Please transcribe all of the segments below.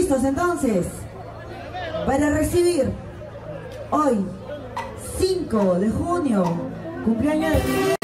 listos entonces. Para recibir hoy, 5 de junio, cumpleaños de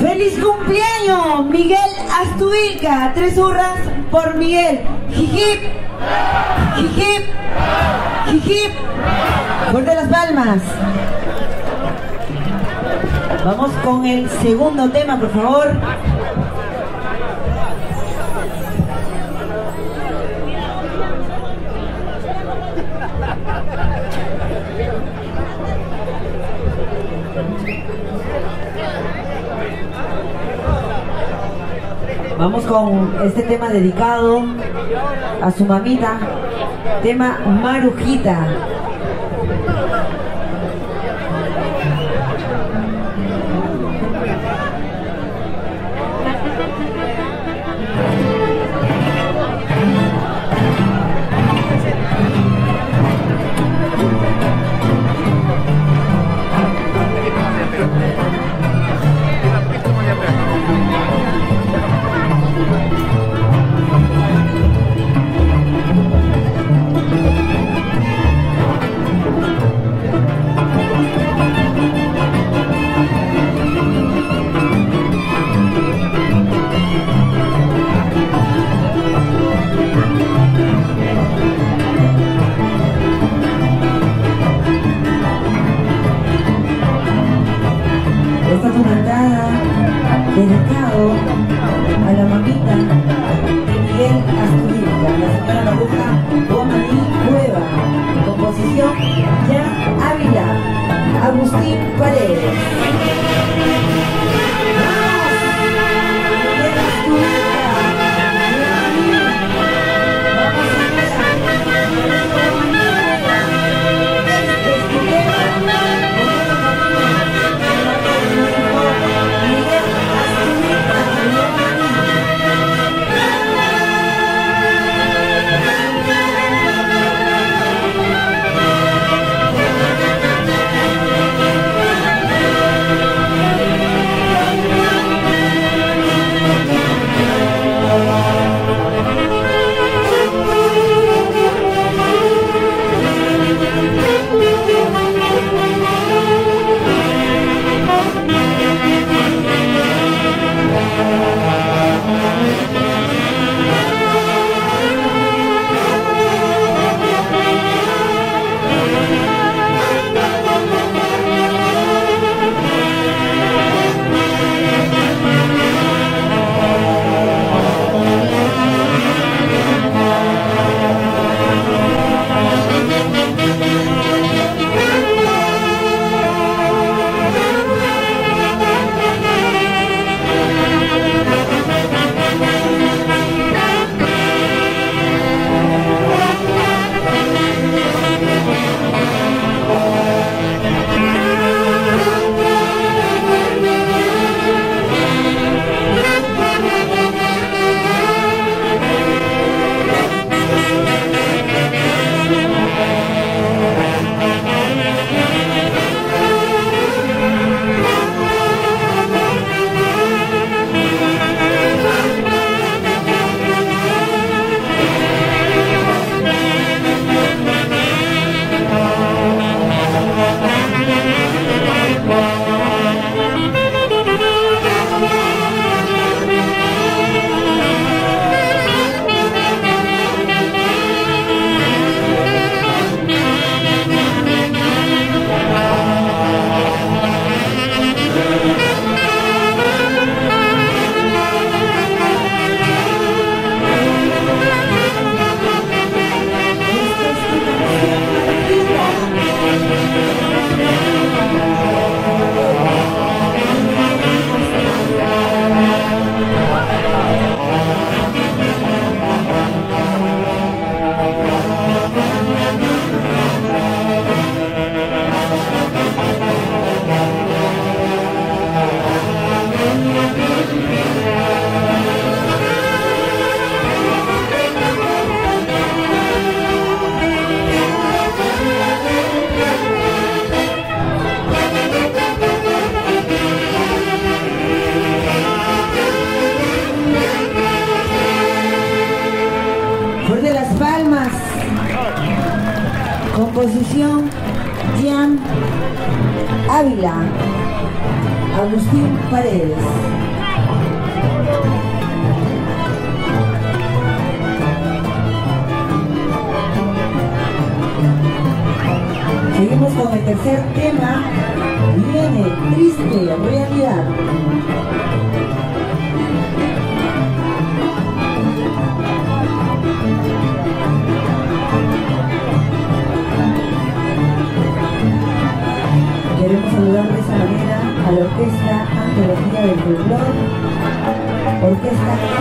¡Feliz cumpleaños! Miguel Astubilca, tres hurras por Miguel. Jijip, jijip, jijip. Fuerte las palmas. Vamos con el segundo tema, por favor. Vamos con este tema dedicado a su mamita, tema Marujita. Composición Jan Ávila. Agustín Paredes. Seguimos con el tercer tema. Viene triste realidad. 哎。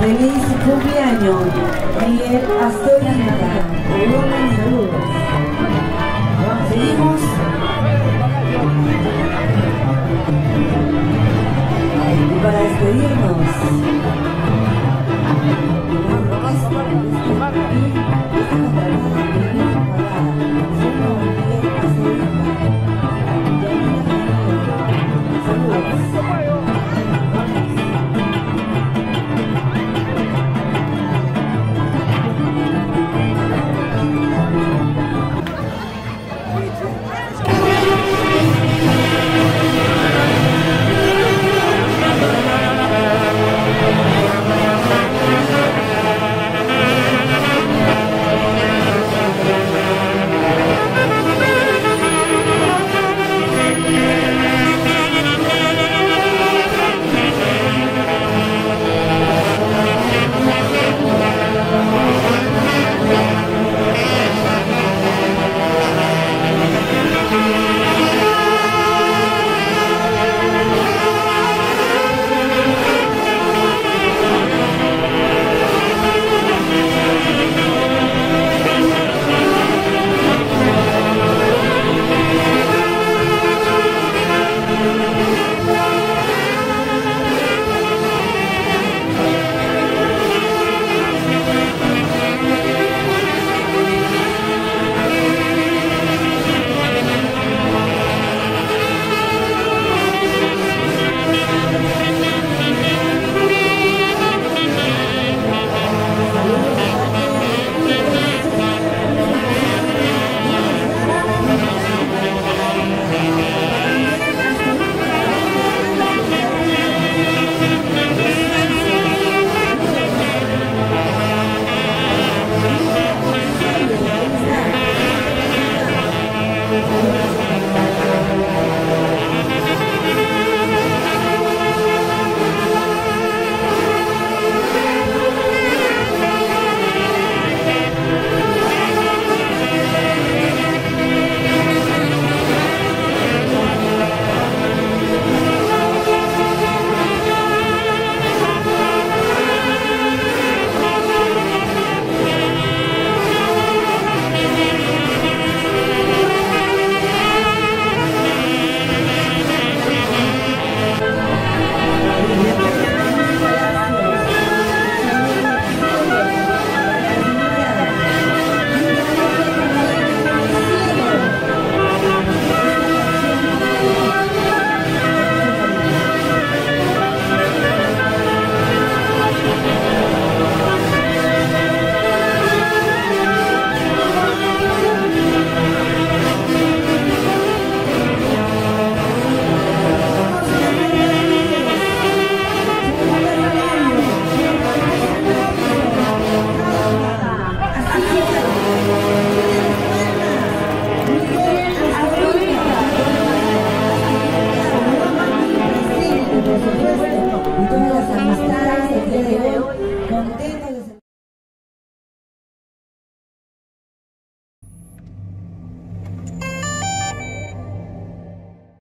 Feliz cumpleaños, Miguel Astorita. Seguimos. Y para despedirnos,